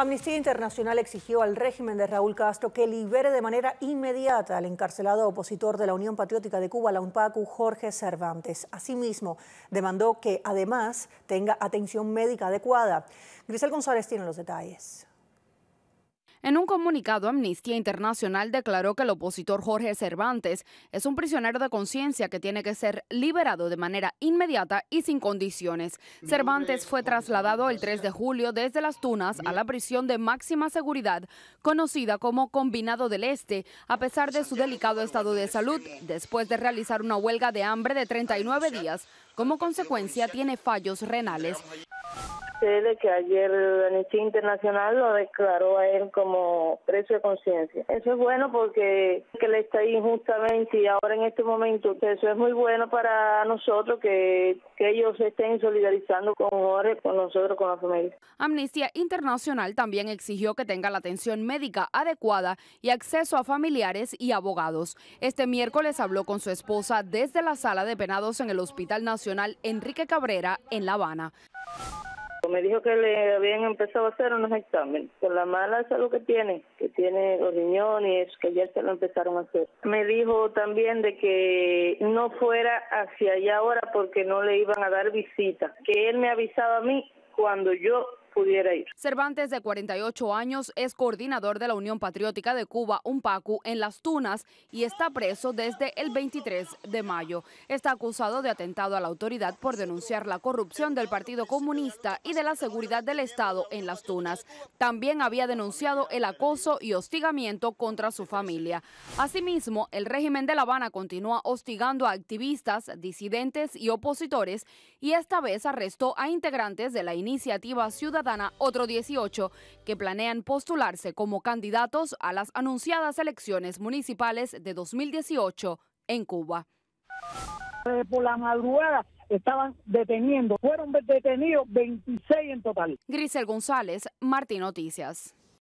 Amnistía Internacional exigió al régimen de Raúl Castro que libere de manera inmediata al encarcelado opositor de la Unión Patriótica de Cuba, la UNPACU, Jorge Cervantes. Asimismo, demandó que además tenga atención médica adecuada. Grisel González tiene los detalles. En un comunicado, Amnistía Internacional declaró que el opositor Jorge Cervantes es un prisionero de conciencia que tiene que ser liberado de manera inmediata y sin condiciones. Cervantes fue trasladado el 3 de julio desde Las Tunas a la prisión de máxima seguridad, conocida como Combinado del Este, a pesar de su delicado estado de salud, después de realizar una huelga de hambre de 39 días. Como consecuencia, tiene fallos renales de que ayer Amnistía Internacional lo declaró a él como preso de conciencia. Eso es bueno porque que él está injustamente y ahora en este momento eso es muy bueno para nosotros que, ellos estén solidarizando con nosotros, con la familia. Amnistía Internacional también exigió que tenga la atención médica adecuada y acceso a familiares y abogados. Este miércoles habló con su esposa desde la sala de penados en el Hospital Nacional Enrique Cabrera en La Habana. Me dijo que le habían empezado a hacer unos exámenes. Con la mala salud que tiene, que tiene los riñones, que ya se lo empezaron a hacer. Me dijo también de que no fuera hacia allá ahora porque no le iban a dar visita. Que él me avisaba a mí cuando yo pudiera ir. Cervantes, de 48 años, es coordinador de la Unión Patriótica de Cuba, UNPACU, en Las Tunas y está preso desde el 23 de mayo. Está acusado de atentado a la autoridad por denunciar la corrupción del Partido Comunista y de la seguridad del Estado en Las Tunas. También había denunciado el acoso y hostigamiento contra su familia. Asimismo, el régimen de La Habana continúa hostigando a activistas, disidentes y opositores y esta vez arrestó a integrantes de la iniciativa ciudadana otro 18, que planean postularse como candidatos a las anunciadas elecciones municipales de 2018 en Cuba. Eh, por la madrugada estaban deteniendo, fueron detenidos 26 en total. Grisel González, Martín Noticias.